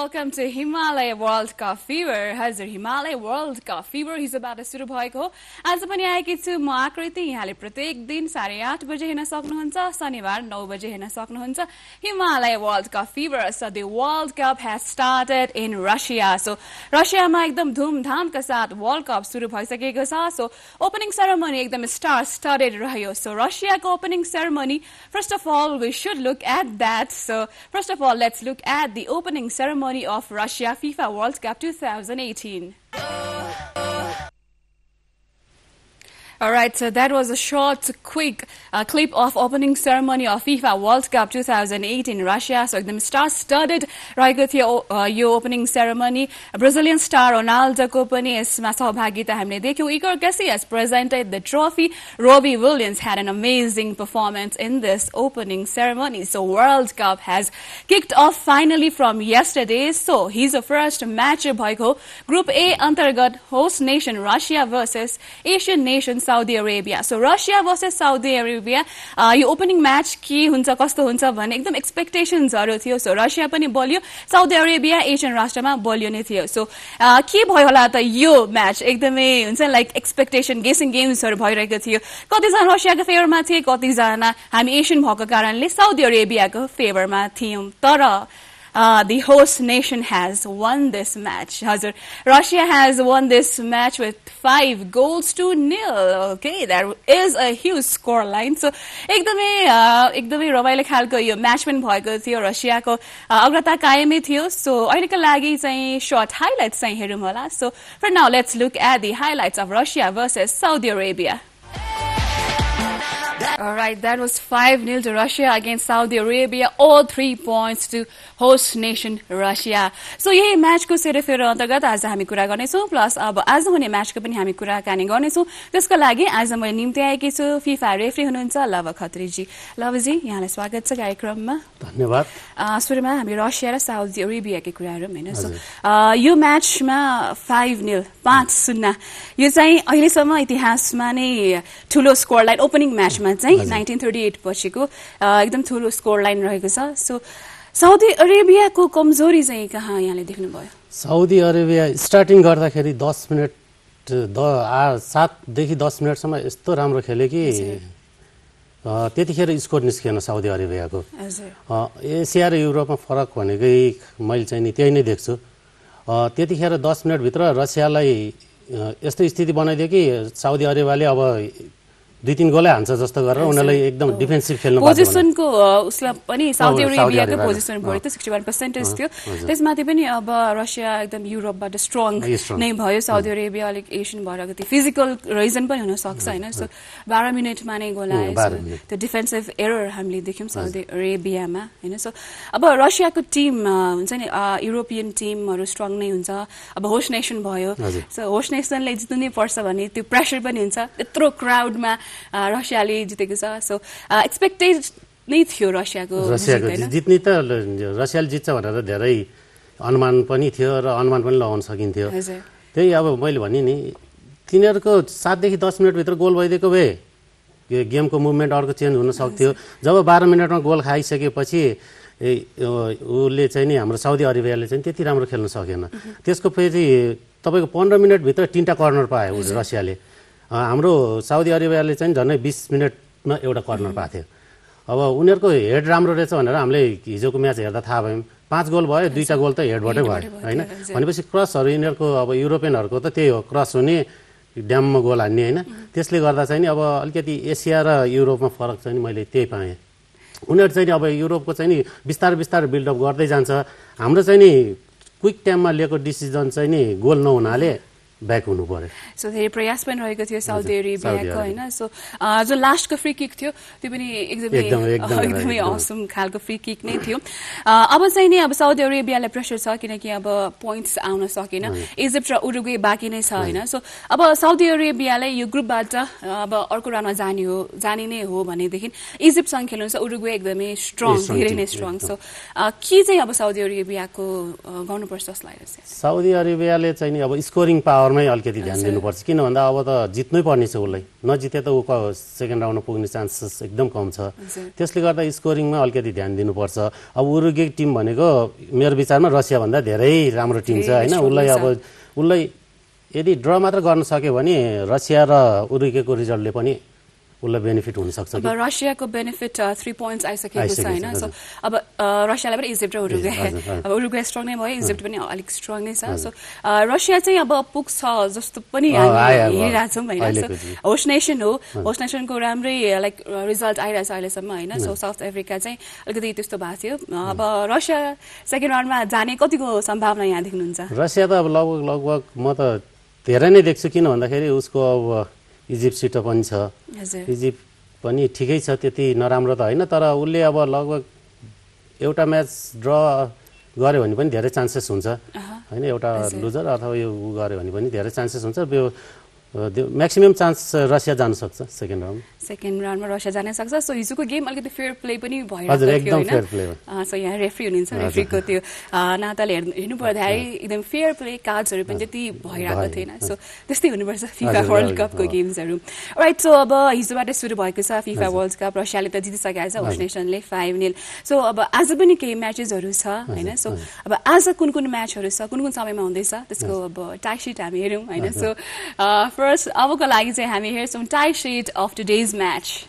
welcome to Himalaya World Cup Fever. हजुर Himalaya world cup fever हिजोबाट सुरु भएको हो आज पनि आएकी छु म आकृति यहाँले प्रत्येक दिन साढे आठ बजे हेर्न सक्नुहुन्छ शनिबार नौ बजे हेर्न सक्नुहुन्छ Himalaya world cup fever so the world cup has started in Russia so रसियामा एकदम धुमधामका साथ वर्ल्ड कप सुरु भइसकेको छ सो ओपनिङ सेरेमनी एकदम स्टार स्टार्टेड रह्यो so रसियाको opening ceremony first of all we should look at that so first of all let's look at the opening ceremony of Russia FIFA World Cup 2018. All right, so that was a short, quick uh, clip of opening ceremony of FIFA World Cup 2008 in Russia. So एकदम star-studded रहेको थियो uh, यो opening ceremony Brazilian star रोनाल्डोको पनि यसमा सहभागिता हामीले देख्यौँ Iker Casillas presented the trophy. Robbie Williams had an amazing performance in this opening ceremony. So World Cup has kicked off finally from yesterday. So he's the first match भएको Group A अन्तर्गत host nation Russia versus Asian nation Saudi Arabia so Russia versus Saudi Arabia यो opening match के हुन्छ कस्तो हुन्छ भन्ने एकदम एक्सपेक्टेसन्सहरू थियो। सो रसिया पनि बलियो साउदी अरेबिया एसियन राष्ट्रमा बलियो नै थियो। सो के भयो होला त यो म्याच एकदमै हुन्छ लाइक एक्सपेक्टेसन गेसिङ गेम्सहरू भइरहेको थियो। कतिजना रसियाको फेभरमा थिए कतिजना हामी एसियन भएको कारणले साउदी अरेबियाको फेभरमा थियौँ। तर uh, the host nation has won this match. Hazur, Russia has won this match with five goals to nil. Okay, there is a huge score line. So, एकदमै एकदमै रमाइलो खालको यो म्याच पनि भएको थियो रसियाको अग्रता कायमै थियो सो अहिलेको लागि चाहिँ सर्ट हाइलाइट्स चाहिँ हेरौँ होला so far now let's look at the highlights of Russia versus Saudi Arabia All right, that was 5 0 to Russia against Saudi Arabia. All three points to host nation Russia. So यही म्याचको सेरोफेरो अन्तर्गत आज हामी कुरा गर्नेछौँ plus अब आज हुने म्याचको पनि हामी कुराकानी गर्नेछौँ त्यसको लागि आज म निम्ति आएकी छु फिफा रेफ्री हुनुहुन्छ लभ खत्रीजी लभजी यहाँलाई स्वागत छ कार्यक्रममा धन्यवाद सुरुमा हामी रसिया र साउदी अरेबियाकै कुराहरू होइन सो यो म्याचमा फाइभ निल पाँच शून्य यो चाहिँ अहिलेसम्म इतिहासमा नै ठुलो स्कोर लाइन ओपनिङ म्याचमा चाहिँ नाइन्टिन थर्टी एट पछिको एकदम ठुलो स्कोर लाइन रहेको छ। सो साउदी अरेबियाको कमजोरी चाहिँ कहाँ यहाँले देख्नुभयो? साउदी अरेबिया स्टार्टिङ गर्दाखेरि दस मिनट द सातदेखि दस मिनटसम्म यस्तो राम्रो खेल्यो कि? त्यतिखेर स्कोर निस्किएन साउदी अरेबियाको एसिया र युरोपमा फरक भनेकै मैले चाहिँ नि त्यही नै देख्छु। त्यतिखेर दस मिनटभित्र रसियालाई यस्तो स्थिति बनाइदियो कि साउदी अरेबियाले अब दुई तिन गोलै हान्छ जस्तो गरेर उनीहरूलाई एकदम डिफेन्सिभ खेल्नु पोजिसनको उसलाई पनि साउदी अरेबियाको पोजिसन भयो त सिक्सटी वान पर्सेन्टेज थियो। त्यसमाथि पनि अब रसिया एकदम युरोपबाट स्ट्रङ नै भयो। साउदी अरेबिया अलिक एसियन भएर त्यो फिजिकल रिजन पनि हुनसक्छ होइन? सो बाह्र मिनटमा नै गोल आयो त्यो डिफेन्सिभ एरर हामीले देख्यौँ साउदी अरेबियामा होइन? सो अब रसियाको टिम हुन्छ नि युरोपियन टिमहरू स्ट्रङ नै हुन्छ। अब होस्ट नेसन भयो। सो होस्ट नेसनले जित्नु नै पर्छ भने त्यो प्रेसर पनि हुन्छ। यत्रो क्राउडमा रसियाले जितेको छ। सो एक्सपेक्टेड नै थियो रसियाको रसियाको जित्ने त रसियाले जित्छ भनेर धेरै अनुमान पनि थियो र अनुमान पनि लगाउन सकिन्थ्यो। त्यही अब मैले भने नि तिनीहरूको सातदेखि दस मिनटभित्र गोल भइदिएको भए गेमको मुभमेन्ट अर्को चेन्ज हुन सक्थ्यो। जब बाह्र मिनटमा गोल खाइसकेपछि उसले चाहिँ नि हाम्रो साउदी अरेबियाले चाहिँ त्यति राम्रो खेल्न सकेन। त्यसको फेरि तपाईँको पन्ध्र मिनटभित्र तिनवटा कर्नर पायो रसियाले। हाम्रो साउदी अरेबियाले चाहिँ झन्डै बिस मिनटमा एउटा कर्नर पाएको थियो। अब उनीहरूको हेड राम्रो रहेछ भनेर हामीले हिजोको म्याच हेर्दा थाहा भयौँ। पाँच गोल भयो दुईवटा गोल त हेडबाटै भयो होइन? भनेपछि क्रसहरू यिनीहरूको अब युरोपियनहरूको त त्यही हो क्रस हुने ड्याममा गोल हान्ने होइन? त्यसले गर्दा चाहिँ नि अब अलिकति एसिया र युरोपमा फरक चाहिँ नि मैले त्यही पाएँ। उनीहरू चाहिँ नि अब युरोपको चाहिँ नि बिस्तारै बिस्तारै बिल्डअप गर्दै जान्छ। हाम्रो चाहिँ नि क्विक टाइममा लिएको डिसिजन चाहिँ नि गोल नहुनाले ब्याक हुनु पर्यो सो धेरै प्रयास पनि रहेको थियो साउदी अरेबियाको होइन? सो जो लास्टको फ्री किक थियो त्यो पनि एकदमै एकदमै असम खालको फ्री किक नै थियो। अब चाहिँ नि अब साउदी अरेबियालाई प्रेसर छ किनकि अब पोइन्ट्स आउन सकेन। इजिप्ट र उरुगे बाँकी नै छ होइन? सो अब साउदी अरेबियालाई यो ग्रुपबाट अब अर्को राउन्डमा जाने हो जाने नै हो भनेदेखि इजिप्टसँग खेल्नु छ उरुगे एकदमै स्ट्रङ धेरै नै स्ट्रङ सो के चाहिँ अब साउदी अरेबियाको गर्नुपर्छ जस्तो साउदी अरेबियाले चाहिँ नि अब स्कोरिङ पावर स्कोरमै अलिकति ध्यान दिनुपर्छ। किन भन्दा अब त जित्नै पर्ने छ उसलाई। नजिते त ऊ सेकेन्ड राउन्डमा पुग्ने चान्सेस एकदम कम छ। त्यसले गर्दा स्कोरिङमा अलिकति ध्यान दिनुपर्छ। अब उरुगे टिम भनेको मेरो विचारमा रसियाभन्दा धेरै राम्रो टिम छ होइन? उसलाई अब उसलाई यदि ड्र मात्र गर्न सक्यो भने रसिया र उरुगेको रिजल्टले पनि उसलाई बेनिफिट हुनसक्छ अब रसियाको बेनिफिट थ्री पोइन्ट्स आइसकेको छ होइन सो अब रसियालाई पनि इजिप्ट र उरुगे अब उरुगे स्ट्रङ नै भयो इजिप्ट पनि अलिक स्ट्रङ नै छ सो रसिया चाहिँ अब पुग्छ जस्तो पनि हेरिरहेको छौँ होइन सो होस्ट नेसन हो। होस्ट नेसनको राम्रै लाइक रिजल्ट आइरहेछ अहिलेसम्म होइन सो साउथ अफ्रिका चाहिँ अलिकति त्यस्तो भएको थियो। अब रसिया सेकेन्ड राउन्डमा जाने कतिको सम्भावना यहाँ देख्नुहुन्छ? रसिया त अब लगभग लगभग म त धेरै नै देख्छु किन भन्दाखेरि उसको अब इजिप्टसित पनि छ। इजिप्ट पनि ठिकै छ त्यति नराम्रो त होइन तर उसले अब लगभग एउटा म्याच ड्र गऱ्यो भने पनि धेरै चान्सेस हुन्छ। होइन एउटा लुजर अथवा यो गऱ्यो भने पनि धेरै चान्सेस हुन्छ। यो म्याक्सिमम् चान्स रसिया जान सक्छ सेकेन्ड राउन्ड सेकेन्ड राउन्डमा रसिया जान सक्छ। सो हिजोको गेम अलिकति फेयर प्ले पनि भइरहेको थियो सो यहाँ रेफ्री हुनुहुन्छ रेफ्रीको त्यो नाताले हेर्नु हेर्नु पर्दाखेरि एकदम फेयर प्ले कार्ड्सहरू पनि त्यति भइरहेको थिएन। सो त्यस्तै हुनुपर्छ फिफा वर्ल्ड कपको गेम्सहरू राइट सो अब हिजोबाट सुरु भएको छ फिफा वर्ल्ड कप रसियाले त जितिसकेको छ होस्ट नेसनले फाइभ निल सो अब आज पनि केही म्याचेसहरू छ होइन? सो अब आज कुन कुन म्याचहरू छ कुन कुन समयमा हुँदैछ? त्यसको अब टाइसिट हामी हेऱ्यौँ होइन? सो फर्स्ट अबको लागि चाहिँ हामी हेर्छौँ टाइसिट of today's match.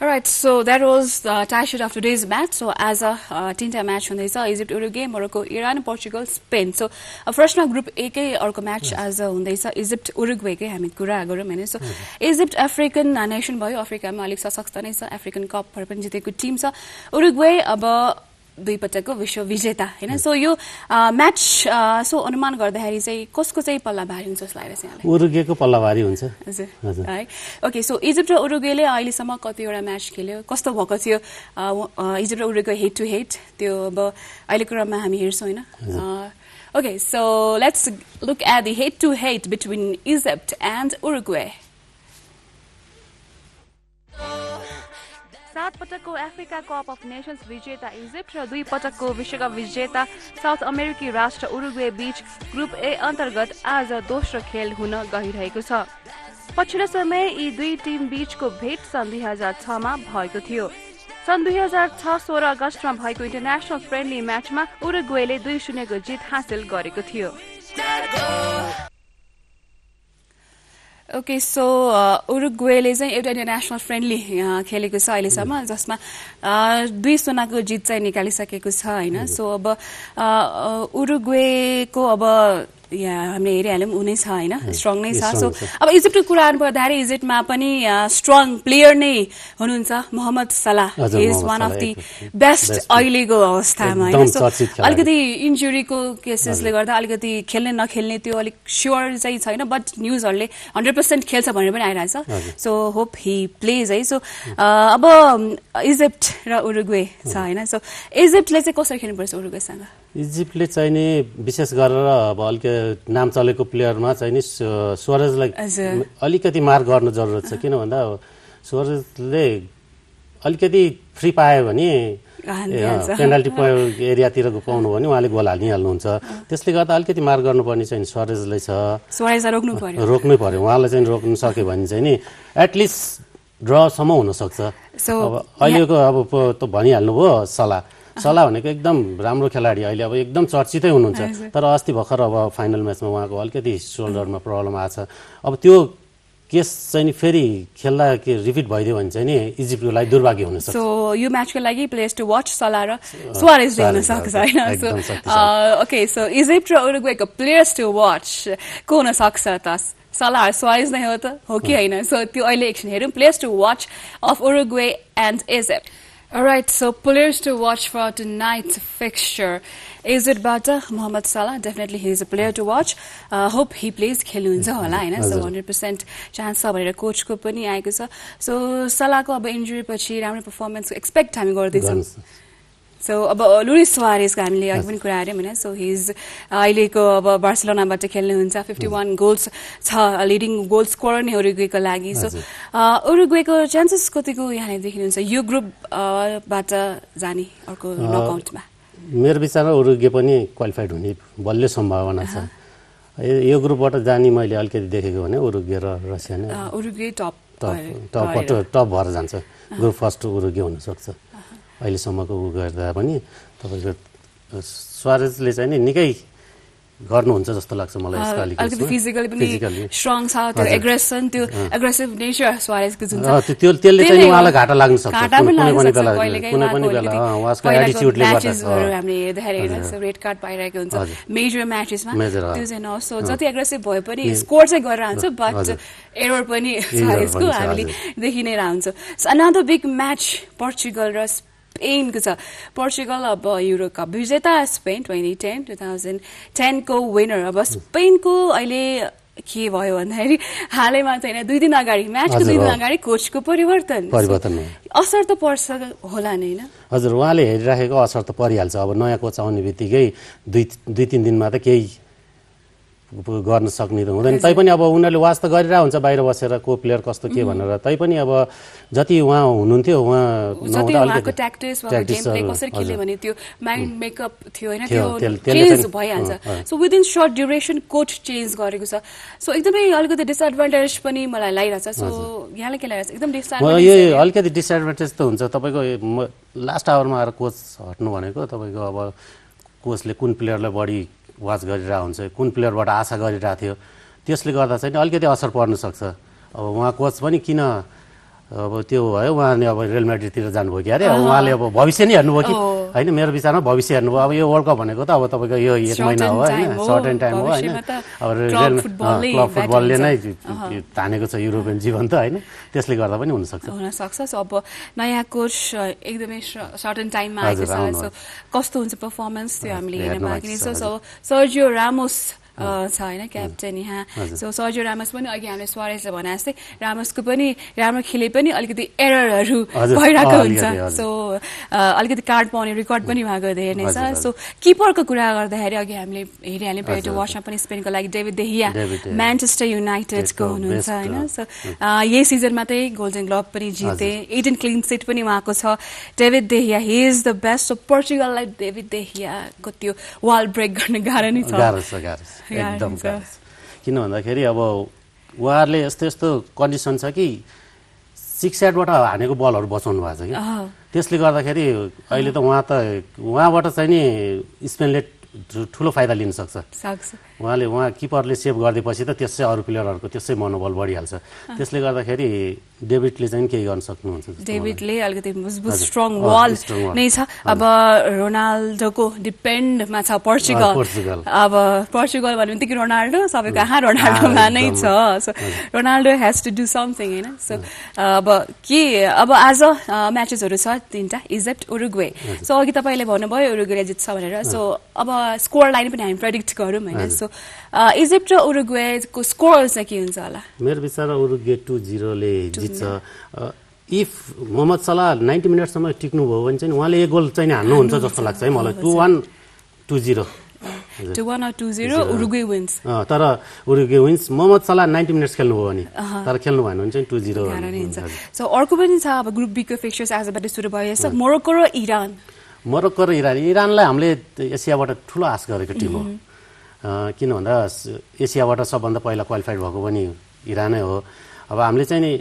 Alright, so that was the tie sheet of today's match. So as a uh, तिनवटा म्याच हुँदैछ Egypt Uruguay Morocco Iran Portugal Spain so फर्स्टमा ग्रुप एकै अर्को म्याच आज हुँदैछ इजिप्ट उरुग्वेकै हामी कुरा गरौँ होइन सो इजिप्ट अफ्रिकन नेसन भयो अफ्रिकामा अलिक सशक्त नै छ अफ्रिकन कपहरू पनि जितेको टिम छ उरुग्वे अब दुई पटकको विश्व विजेता होइन? सो यो म्याच सो अनुमान गर्दाखेरि चाहिँ कसको चाहिँ पल्ला भारी हुन्छ जस्तो उरुगेको पल्ला भारी हुन्छ। हजुर। है? ओके सो इजिप्ट र उरुगेले अहिलेसम्म कतिवटा म्याच खेल्यो? कस्तो भएको थियो? इजिप्ट र उरुगो हेड टु हेड त्यो अब अहिलेको क्रममा हामी हेर्छौँ होइन? Okay so let's look at the head to head between Egypt and Uruguay सात पटकको अफ्रिका कप अफ नेसन्स विजेता इजिप्ट र दुई पटकको विश्वकप विजेता साउथ अमेरिकी राष्ट्र उरुग्वे बीच ग्रुप ए अन्तर्गत आज दोस्रो खेल हुन गइरहेको छ। पछिल्लो समय यी दुई टिम बीचको भेट सन् दुई हजार छमा भएको थियो। सन् दुई हजार छ सोह्र अगस्तमा भएको इन्टरनेसनल फ्रेन्डली म्याचमा उरुग्वेले दुई शून्यको जित हासिल गरेको थियो। ओके सो उरुग्वेले चाहिँ एउटा इन्टरनेसनल फ्रेन्डली खेलेको छ अहिलेसम्म जसमा दुई सुनाको जित चाहिँ निकालिसकेको छ होइन? सो अब उरुग्वेको अब यहाँ हामीले हेरिहाल्यौँ ऊ नै छ होइन स्ट्रङ नै छ। सो अब इजिप्टको कुरा गर्दाखेरि इजिप्टमा पनि स्ट्रङ प्लेयर नै हुनुहुन्छ Mohamed Salah. Is one of the best अहिलेको अवस्थामा होइन। सो अलिकति इन्जुरीको केसेसले गर्दा अलिकति खेल्ने नखेल्ने त्यो अलिक स्योर चाहिँ छैन बट न्युजहरूले हन्ड्रेड पर्सेन्ट खेल्छ भनेर पनि आइरहेछ सो होप हि। प्लेज है सो अब इजिप्ट र उरुग्वे छ होइन। सो इजिप्टले चाहिँ कसरी खेल्नुपर्छ उरुग्वेसँग? इजिप्टले चाहिँ नि विशेष गरेर अब अलिक नाम चलेको प्लेयरमा चाहिँ नि स्वरजलाई अलिकति मार गर्नु जरुरत छ। किन भन्दा स्वरजले अलिकति फ्री पायो भने पेनाल्टी एरियातिर पाउनु भने उहाँले गोल हालिहाल्नुहुन्छ त्यसले गर्दा अलिकति मार गर्नुपर्ने चाहिँ स्वरेजलाई छ। रोक्नै पर्यो। उहाँलाई चाहिँ रोक्नु सक्यो भने चाहिँ नि एटलिस्ट ड्रसम्म हुनसक्छ। अब अहिलेको अब त भनिहाल्नुभयो सल्लाह। सल्लाह भनेको एकदम राम्रो खेलाडी अहिले अब एकदम चर्चितै हुनुहुन्छ। तर अस्ति भर्खर अब फाइनल म्याचमा उहाँको अलिकति सोल्डरमा प्रब्लम आएको छ। अब त्यो केस चाहिँ फेरि खेल्दा के रिपिट भइदियो भने चाहिँ नि इजिप्टको लागि दुर्भाग्य हुनसक्छ सो यो म्याचको लागि प्लेयर्स टु वाच सल्लाह र सुवारेज हुन सक्छ होइन? सो ओके सो इजिप्ट र उरुग्वेको प्लेयर्स टु वाच को हुन सक्छ त? सल्लाह सुवारेज नै हो त? हो कि होइन? सो त्यो अहिले एकछिन हेरौँ। Players to watch of Uruguay and Egypt All right, so players to watch for tonight's fixture. Is it Bata, Mohamed Salah? Definitely he is a player to watch. Uh, hope he plays खेल्नुहुन्छ होला होइन so hundred percent chance छ भनेर कोचको पनि आएको छ so सलाहको अब injury पछि राम्रो पर्फर्मेन्स एक्सपेक्ट हामी गर्दैछौँ So अब लुइस सुवारेसको हामीले अघि पनि कुरा गऱ्यौँ होइन। सो हिज अहिलेको अब बार्सिलोनाबाट खेल्नुहुन्छ। फिफ्टी वान गोल्स छ लिडिङ गोल स्कोर नै उरुगुएको लागि। सो उरुगुएको चान्सेस कतिको यहाँले देखिनुहुन्छ? यो ग्रुपबाट जाने अर्को नकआउटमा मेरो विचारमा उरुगे पनि क्वालिफाइड हुने बलियो सम्भावना छ। यो ग्रुपबाट जाने मैले अलिकति देखेको भने उरुगे र रसिया नै उरुगे टप टप टप भएर जान्छ। ग्रुप फर्स्ट उरुगे हुनसक्छ। अहिलेसम्मको उ गर्दा पनि तपाईँको स्वारेजले चाहिँ नि निकै गर्नुहुन्छ जस्तो लाग्छ मलाई अलिकति फिजिकली पनि स्ट्रङ छ त्यो एग्रेसन त्यो एग्रेसिभ नेचर स्वारेजको जुन त्यो त्यसले चाहिँ उहाँलाई घाटा लाग्न सक्छ। कुनै पनि बेला कुनै पनि बेला उहाँको एटिट्युडले गर्दा हामीले हेर्दाखेरि रेड कार्ड पाइरहेको हुन्छ। मेजर म्याचेसमा त्यो चाहिँ नसो जति एग्रेसिभ भए पनि स्कोर चाहिँ गरेर आउँछ बट एरर पनि स्वारेजको हामीले देखि नै रहन्छ। अनदर बिग म्याच पोर्चुगल र स्पेनको छ। पोर्चुगल अब युरो कप विजेता Spain twenty ten two thousand टेनको विनर अब स्पेनको अहिले के भयो भन्दाखेरि हालैमा चाहिँ होइन दुई दिन अगाडि म्याचको दुई दिन अगाडि कोचको परिवर्तन। परिवर्तन असर त पर्छ होला नै होइन? हजुर उहाँले हेरिराखेको असर त परिहाल्छ। अब नयाँ कोच आउने बित्तिकै दुई दुई तिन दिनमा त केही गर्न सक्ने त हुँदैन। तैपनि अब उनीहरूले वाच त गरिरहेको हुन्छ बाहिर बसेर को प्लेयर कस्तो के भनेर। तैपनि अब जति उहाँ हुनुहुन्थ्यो उहाँ कसरी खेल्यो भने त्यो माइन्ड मेकअप थियो होइन त्यो चेन्ज भइहाल्छ। So within short duration coach change गरेको छ। सो एकदमै अलिकति डिसएडभान्टेज पनि मलाई लागिरहेछ। सो यहाँले के लागिरहेछ? एकदम यो अलिकति डिसएडभान्टेज त हुन्छ। तपाईँको लास्ट आवरमा आएर कोच हट्नु भनेको तपाईँको अब कोचले कुन प्लेयरलाई बढी वाच गरिरहेको हुन्छ कुन प्लेयरबाट आशा गरिरहेको थियो त्यसले गर्दा चाहिँ अलिकति असर पर्न सक्छ। अब उहाँ कोच पनि किन अब त्यो भयो उहाँले अब रेल मेड्रिडतिर जानुभयो कि? अरे उहाँले अब भविष्य नै हेर्नुभयो कि? होइन मेरो विचारमा भविष्य हेर्नुभयो। अब यो वर्ल्ड कप भनेको त अब तपाईँको यो एक महिना हो होइन। सर्ट एन्ड टाइम हो होइन। अब रेल क्लब फुटबलले नै तानेको छ युरोपियन जीवन त होइन। त्यसले गर्दा पनि हुनसक्छ। हुनसक्छ। अब नयाँ कोच एकदमै सर्ट एन्ड टाइममा आएको छ। कस्तो हुन्छ पर्फर्मेन्स त्यो हामीले हेर्न बाँकी नै छ। सर्जियो रामोस छ होइन क्याप्टेन यहाँ सो सर्जो रामस पनि अघि हामीले स्वारेसले भने जस्तै रामसको पनि राम्रो खेले पनि अलिकति एररहरू भइरहेको हुन्छ। सो अलिकति कार्ड पाउने रेकर्ड पनि उहाँको धेरै नै छ। सो किपरको कुरा गर्दाखेरि अघि हामीले हेरिहाल्यौँ पेटो वासमा पनि स्पेनको लागि डेभिड देहिया म्यान्चेस्टर युनाइटेडको हुनुहुन्छ होइन। सो यही सिजनमा चाहिँ गोल्डन ग्लोब पनि जिते। एटिन क्लिन सिट पनि उहाँको छ। David de Gea he is the best so पोर्चुगललाई David देहियाको त्यो वाल ब्रेक गर्न गाह्रो नै छ। एकदम किन भन्दाखेरि अब उहाँहरूले यस्तो यस्तो कन्डिसन छ कि सिक्स साइडबाट हानेको बलहरू बचाउनु भएको छ कि त्यसले गर्दाखेरि अहिले त उहाँ त उहाँबाट चाहिँ नि स्पेनले ठुलो फाइदा लिन सक्छ। उहाँले उहाँ किपरले सेभ गरिदिएपछि त त्यसै अरू प्लेयरहरूको त्यसै मनोबल बढिहाल्छ। त्यसले गर्दाखेरि डेभिडले चाहिँ केही गर्न सक्नुहुन्छ डेभिडले अलिकति मजबुत स्ट्रङ वाल नै छ। अब रोनाल्डोको डिपेन्डमा छ पोर्चुगल। अब पोर्चुगल भन्यो भने रोनाल्डो सबै कहाँ रोनाल्डोमा नै छ। So Ronaldo has to do something होइन सो अब के अब आज म्याचेसहरू छ तिनवटा इजिप्ट उरुग्वे। सो अघि तपाईँले भन्नुभयो उरुग्वेले जित्छ भनेर। सो अब स्कोर लाइन पनि हामी प्रेडिक्ट गरौँ होइन? सो इजिप्ट र उरुग्वेको स्कोर चाहिँ के हुन्छ होला? मेरो विचारमा उरुग्वे टू जिरोले जित्छ। इफ मोहम्मद सलाह नाइन्टी मिनटसम्म टिक्नुभयो भने चाहिँ उहाँले एक गोल चाहिँ हान्नुहुन्छ जस्तो लाग्छ है मलाई। Two one two zero. तर उरुगे विन्स मोहम्मद सलाह नाइन्टी मिनट्स खेल्नुभयो भने। तर खेल्नु भएन भने चाहिँ टु जिरो सो अर्को पनि छ अब ग्रुप बीको फिक्चर्स आजबाट सुरु भइरहेछ मोरक्को र इरान। मोरक्को र इरान। इरानलाई हामीले एसियाबाट ठुलो आश गरेको टिम हो। किन भन्दा एसियाबाट सबभन्दा पहिला क्वालिफाइड भएको पनि इरानै हो। अब हामीले चाहिँ नि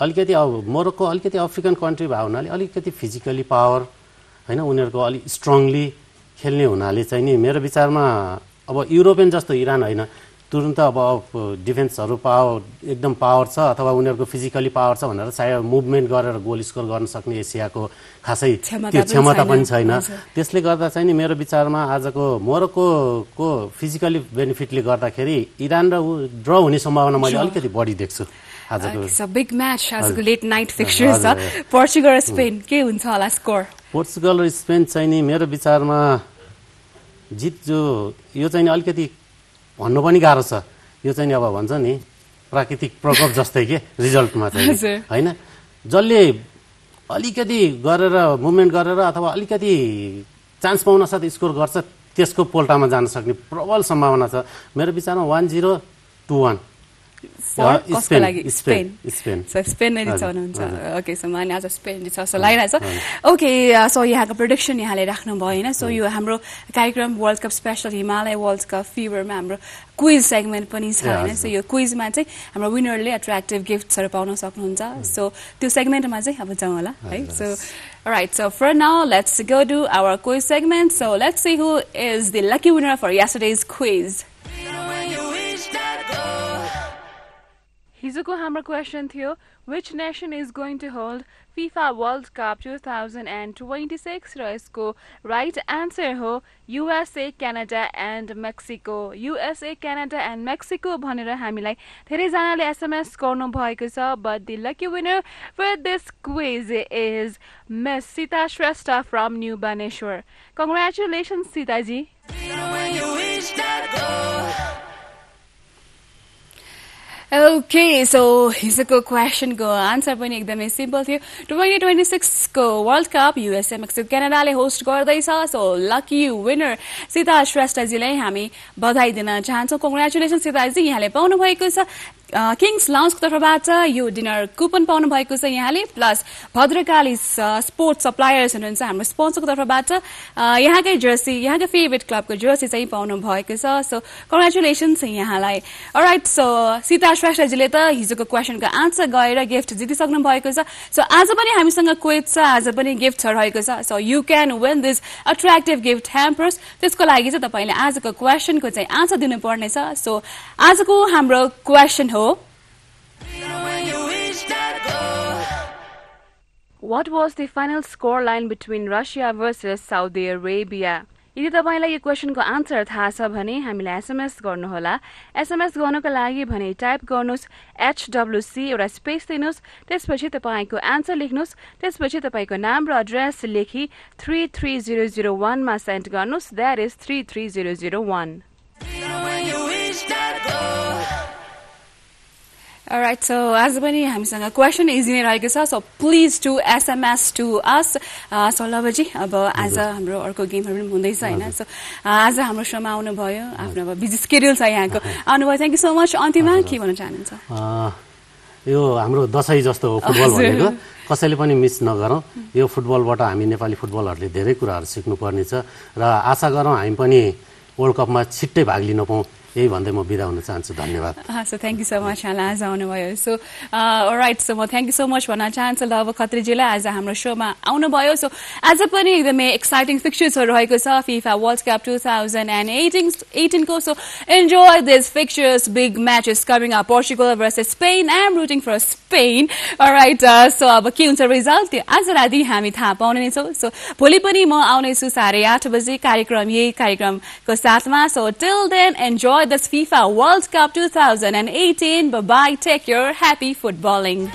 अलिकति अब मोरक्को अलिकति अफ्रिकन कन्ट्री भएको हुनाले अलिकति फिजिकली पावर होइन उनीहरूको अलिक स्ट्रङली खेल्ने हुनाले चाहिँ नि मेरो विचारमा अब युरोपियन जस्तो इरान होइन तुरन्त अब डिफेन्सहरू पावर एकदम पावर छ अथवा उनीहरूको फिजिकली पावर छ भनेर सायद मुभमेन्ट गरेर गोल स्कोर गर्न सक्ने एसियाको खासै त्यो क्षमता पनि छैन। त्यसले गर्दा चाहिँ नि मेरो विचारमा आजको मोरक्को फिजिकली बेनिफिटले गर्दाखेरि इरान र ड्र हुने सम्भावना मैले अलिकति बढी देख्छु बिग म्याच आजको लेट नाइट फिक्चर छ। पोर्चुगल र स्पेन के हुन्छ होला स्कोर पोर्चुगल र स्पेन चाहिँ नि मेरो विचारमा जित जो यो चाहिँ नि अलिकति भन्नु पनि गाह्रो छ। यो चाहिँ अब भन्छ नि प्राकृतिक प्रकोप जस्तै के रिजल्टमा चाहिँ होइन? जसले अलिकति गरेर मुभमेन्ट गरेर अथवा अलिकति चान्स पाउन साथ स्कोर गर्छ त्यसको पोल्टामा जान सक्ने प्रबल सम्भावना छ। मेरो विचारमा वान जिरो टू वान कसको लागि स्पेन सो स्पेन नै रिचाउनुहुन्छ ओके सो आज स्पेन ओके सो यहाँको प्रोडक्सन यहाँले राख्नुभयो होइन? सो यो हाम्रो कार्यक्रम world cup special Himalaya world cup फिभरमा हाम्रो क्विज सेगमेन्ट पनि छ होइन? सो यो क्विजमा चाहिँ हाम्रो विनरले एट्र्याक्टिभ गिफ्ट्सहरू पाउन सक्नुहुन्छ। सो त्यो सेगमेन्टमा चाहिँ अब जाउँ होला है? So Alright, so for now, let's go to our quiz segment. So let's see who is the lucky winner for yesterday's quiz. हिजोको हाम्रो क्वेसन थियो which nation is going to hold FIFA world cup two thousand and twenty six र यसको right answer हो USA Canada and Mexico USA Canada and Mexico भनेर हामीलाई धेरैजनाले SMS गर्नु भएको छ but the lucky winner for this quiz is miss Sita Shrestha from new Baneshwar congratulation Sitaji okay so हिजोको क्वेसनको आन्सर पनि एकदमै सिम्पल थियो. ट्वेन्टी ट्वेन्टी सिक्सको वर्ल्ड कप युएसए मेक्सिको क्यानाडाले होस्ट गर्दैछ सो लकी विनर सीता श्रेष्ठजीलाई हामी बधाई दिन चाहन्छौँ. कङ्ग्रेचुलेसन सीताजी यहाँले पाउनु भएको छ। किङ्स लाउन्सको तर्फबाट यो डिनर कुपन पाउनु भएको छ यहाँले प्लस भद्रकाली स्पोर्ट्स सप्लायर्स हुनुहुन्छ हाम्रो स्पोन्सरको तर्फबाट यहाँकै जर्सी यहाँकै फेभरेट क्लबको जर्सी चाहिँ पाउनु भएको छ। सो कङ्ग्रेचुलेसन्स यहाँलाई। राइट सो सीता श्रेष्ठजीले त हिजोको क्वेसनको आन्सर गएर गिफ्ट जितिसक्नु भएको छ। सो आज पनि हामीसँग क्वेट छ आज पनि गिफ्ट रहेको छ। So you can win this attractive gift hampers त्यसको लागि चाहिँ तपाईँले आजको क्वेसनको चाहिँ आन्सर दिनुपर्नेछ। सो आजको हाम्रो क्वेसन हो What was the final score line between Russia versus Saudi Arabia? यदि तपाईँलाई यो क्वेसनको आन्सर थाहा छ भने हामीलाई एसएमएस गर्नुहोला एसएमएस गर्नुको लागि भने टाइप गर्नुहोस् एचडब्लुसी एउटा स्पेस दिनुहोस् त्यसपछि तपाईँको एन्सर लेख्नुहोस् त्यसपछि तपाईँको नाम र एड्रेस लेखी थ्री थ्री जिरो जिरो वानमा सेन्ड गर्नुहोस् that is three three zero zero one right so आज पनि हामीसँग क्वेसन इजी नै रहेको छ so please to SMS to us so लभजी अब आज हाम्रो अर्को गेमहरू पनि हुँदैछ होइन? सो आज हाम्रो सोमा आउनुभयो आफ्नो अब बिजी स्केड्युल छ यहाँको। आउनुभयो थ्याङ्क यू सो मच अन्तिममा के भन्न चाहनुहुन्छ? यो हाम्रो दसैँ जस्तो हो फुटबल भनेको। कसैले पनि मिस नगरौँ। यो फुटबलबाट हामी नेपाली फुटबलहरूले धेरै कुराहरू सिक्नुपर्नेछ। र आशा गरौँ हामी पनि वर्ल्ड कपमा छिट्टै भाग लिन पाउँ। यही भन्दै म बिदा हुन चाहन्छु धन्यवाद। So thank you so much यहाँलाई आज आउनुभयो। सो राइट सो म थ्याङ्क यू सो मच भन्न चाहन्छु लभ खत्रीजीलाई आज हाम्रो सोमा आउनुभयो। सो आज पनि एकदमै एक्साइटिङ फिक्चर्सहरू रहेको छ FIFA world cup two thousand and eighteen एटिनको so enjoy this fixtures big matches coming up Portugal versus Spain I'm rooting for Spain right so अब के हुन्छ रिजल्ट त्यो आज राति हामी थाहा पाउने नै छौँ। सो भोलि पनि म आउनेछु साढे आठ बजे कार्यक्रम यही कार्यक्रमको साथमा। So till then enjoy this FIFA World Cup 2018. Bye bye. Take your Happy footballing.